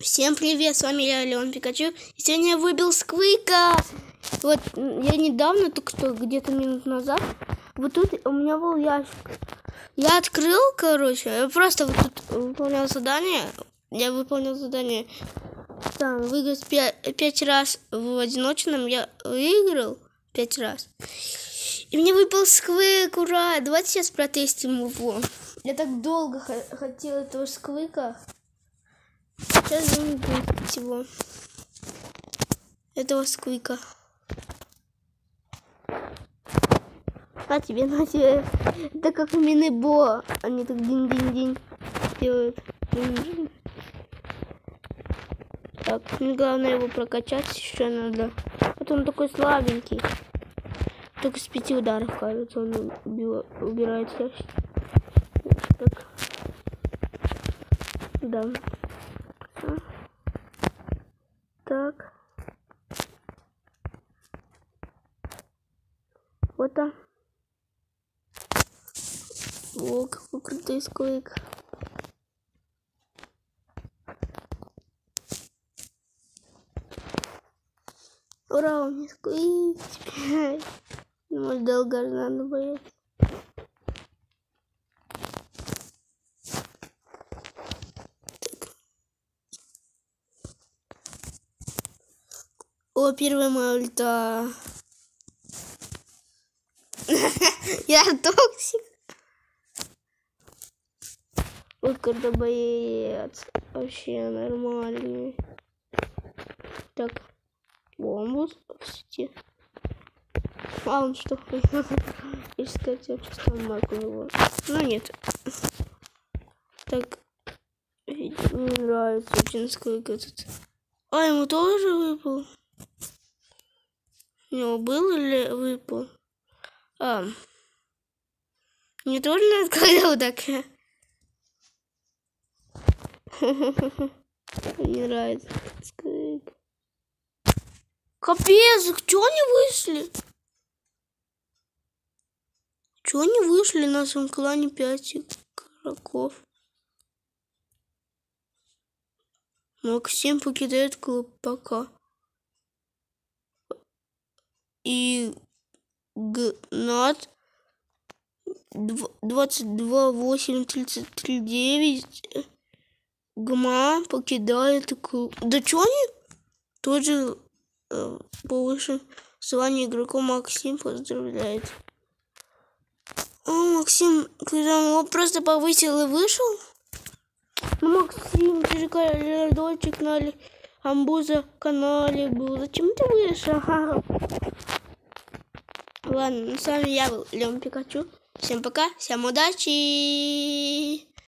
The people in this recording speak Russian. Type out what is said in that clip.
Всем привет, с вами я, Леон Пикачу. И сегодня я выбил Сквика. Вот я недавно, только что, где-то минут назад, вот тут у меня был ящик. Я открыл, короче, я просто вот тут выполнял задание. Я выполнил задание. Там, выиграть пять, пять раз в одиночном. Я выиграл пять раз. И мне выпал сквик, ура! Давайте сейчас протестим его. Я так долго хотел этого сквика. Сейчас будем выпустить его. Этого сквика. А тебе, на тебе. Это как мини-бо. Они так динь-динь-динь делают. Так, мне главное его прокачать еще надо. Вот он такой слабенький. Только с пяти ударов, кажется, он ящик. Так. Да. Так. Вот там. О, какой крутой сквик. Ура, у меня теперь. Может, долго надо бояться. О, первая мальта. Я токсик. Вот когда боец. Вообще нормальный. Так. Бомбус в сети. А он что? Я сказать, я чувствую маг у него. Ну нет. Так. Мне нравится очень сколько тут. А, ему тоже выпал? У него был или выпал? А. Мне тоже надо когда так. Мне нравится. Капец, что они вышли? Чего они вышли на своем клане 5 игроков? Максим покидает клуб пока. И Гнат 22 8 33 9 Гма покидает клуб. Да чё они? Тоже э, повыше звание игрока Максим поздравляет. О, Максим, когда он просто повысил и вышел? Ну, Максим, коридорчик на Амбуза канале был. Зачем ты вышел? Ладно, ну с вами я был Леон Пикачу. Всем пока, всем удачи!